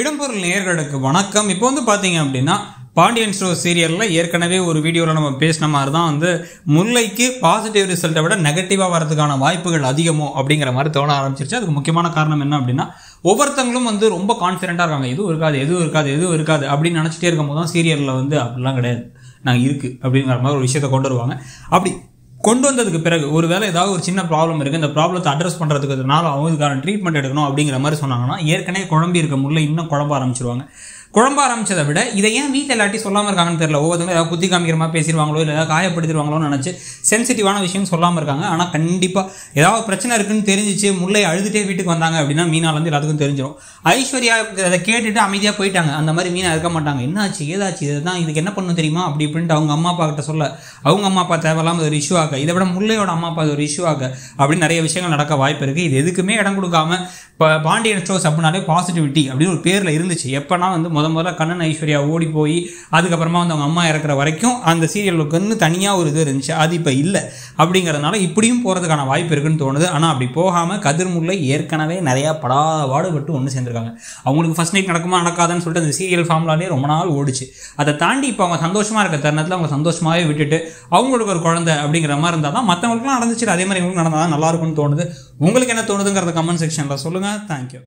இடம்பொருள் நேர்களுக்கு வணக்கம். இப்போ வந்து பார்த்தீங்க அப்படின்னா பாண்டியன் ஸ்டோர் சீரியலில் ஏற்கனவே ஒரு வீடியோவில் நம்ம பேசின மாதிரி தான் வந்து முல்லைக்கு பாசிட்டிவ் ரிசல்ட்டை விட நெகட்டிவாக வரதுக்கான வாய்ப்புகள் அதிகமோ அப்படிங்கிற மாதிரி தோண ஆரம்பிச்சிருச்சு. அதுக்கு முக்கியமான காரணம் என்ன அப்படின்னா ஒவ்வொருத்தங்களும் வந்து ரொம்ப கான்ஃபிடென்ட்டாக இருக்காங்க. எதுவும் இருக்காது எதுவும் இருக்காது எதுவும் இருக்காது அப்படின்னு நினச்சிட்டே இருக்கும்போது தான் சீரியலில் வந்து அப்படிலாம் கிடையாது. நாங்கள் இருக்குது அப்படிங்கிற மாதிரி ஒரு விஷயத்தை கொண்டு வருவாங்க. அப்படி கொண்டு வந்ததுக்கு பிறகு ஒருவேளை ஏதாவது ஒரு சின்ன ப்ராப்ளம் இருக்குது இந்த ப்ராப்ளத்தை அட்ரஸ் பண்ணுறதுக்குனால அவங்களுக்கான ட்ரீட்மெண்ட் எடுக்கணும் அப்படிங்கிற மாதிரி சொன்னாங்கன்னா ஏற்கனவே குழம்பி இருக்க முள்ள இன்னும் குழம்ப ஆரம்பிச்சிருவாங்க. குழம்ப ஆரம்பிச்சதை விட இதை ஏன் வீட்டில் எல்லாட்டி சொல்லாமல் இருக்காங்கன்னு தெரியல. ஒவ்வொருத்தவங்க ஏதாவது குத்தி காமிக்கிற மாதிரி பேசிடுவாங்களோ இல்லை ஏதாவது காயப்படுத்திடுவாங்களோன்னு நினச்சி சென்சிட்டிவான விஷயம் சொல்லாமல் இருக்காங்க. ஆனால் கண்டிப்பாக ஏதாவது பிரச்சனை இருக்குன்னு தெரிஞ்சிச்சு முல்லை அழுதுட்டே வீட்டுக்கு வந்தாங்க அப்படின்னா மீனாலேருந்து வந்து எல்லாத்துக்கும் தெரிஞ்சிடும் ஐஸ்வர்யா அதை கேட்டுட்டு அமைதியாக போயிட்டாங்க. அந்த மாதிரி மீனை இருக்க மாட்டாங்க. என்னாச்சு ஏதாச்சு இதுதான் இதுக்கு என்ன பண்ணணும் தெரியுமா? அப்படி இப்படின்ட்டு அவங்க அம்மா அப்பா கிட்ட சொல்ல. அவங்க அம்மா அப்பா தேவையில்லாமல் ஒரு இஷ்யூ ஆக. இதை விட முல்லையோட அம்மா அப்பா ஒரு இஷ்யூ ஆக. அப்படின்னு நிறைய விஷயங்கள் நடக்க வாய்ப்பு இருக்குது இது எதுக்குமே இடம் கொடுக்காம இப்போ பாண்டியன் ஸ்டோர்ஸ் அப்படின்னாலே பாசிட்டிவிட்டி அப்படின்னு ஒரு பேரில் இருந்துச்சு. எப்போனா வந்து முத முதல்ல கண்ணன் ஐஸ்வர்யா ஓடி போய் அதுக்கப்புறமா வந்து அவங்க அம்மா இறக்குற வரைக்கும் அந்த சீரியலுக்கு வந்து தனியாக ஒரு இது இருந்துச்சு. அது இப்போ இல்லை. அப்படிங்கிறதுனால இப்படியும் போகிறதுக்கான வாய்ப்பு இருக்குன்னு தோணுது. ஆனால் அப்படி போகாமல் கதிர்முல்லை ஏற்கனவே நிறையா படாபாடுபட்டு ஒன்று சேர்ந்துருக்காங்க. அவங்களுக்கு ஃபர்ஸ்ட் நைட் நடக்குமா நடக்காதுன்னு சொல்லிட்டு அந்த சீரியல் ஃபார்ம்லாலே ரொம்ப நாள் ஓடிச்சு. அதை தாண்டி இப்போ அவங்க சந்தோஷமாக இருக்க தருணத்தில் அவங்க சந்தோஷமாகவே விட்டுட்டு அவங்களுக்கு ஒரு குழந்தை அப்படிங்கிற மாதிரி இருந்தால் தான் மற்றவங்களுக்குலாம் நடந்துச்சு அதே மாதிரி இவங்களுக்கு நடந்தால் தான் நல்லா இருக்கும்னு தோணுது. உங்களுக்கு என்ன தோணுதுங்கிறத கமெண்ட் செக்ஷனில் சொல்லுங்கள் தேங்க்யூ